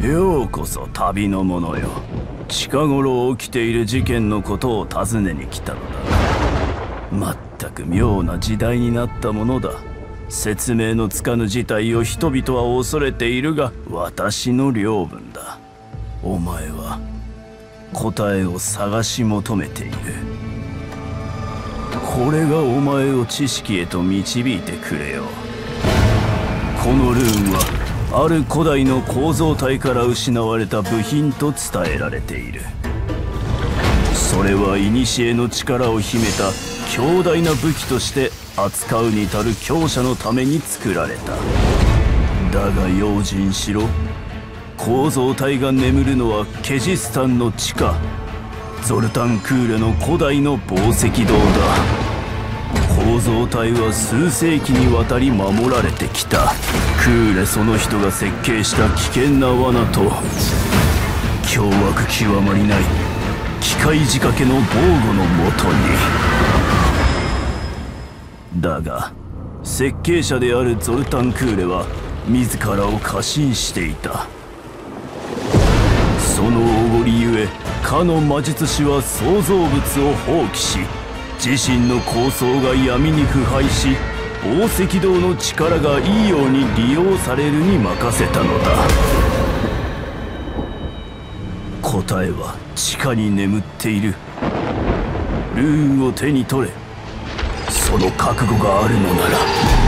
ようこそ旅の者よ。近頃起きている事件のことを尋ねに来たのだ。まったく妙な時代になったものだ。説明のつかぬ事態を人々は恐れているが私の領分だ。お前は答えを探し求めている。これがお前を知識へと導いてくれよ。このルーンはある古代の構造体から失われた部品と伝えられている。それは古の力を秘めた強大な武器として扱うに足る強者のために作られた。だが用心しろ。構造体が眠るのはケジスタンの地下。ゾルタンクーレの古代の宝石堂だ。構造体は数世紀にわたり守られてきた。クーレその人が設計した危険な罠と凶悪極まりない機械仕掛けの防護のもとに。だが設計者であるゾルタン・クーレは自らを過信していた。そのおごりゆえかの魔術師は創造物を放棄し自身の構想が闇に腐敗し宝石堂の力がいいように利用されるに任せたのだ。答えは地下に眠っている。ルーンを手に取れ。その覚悟があるのなら。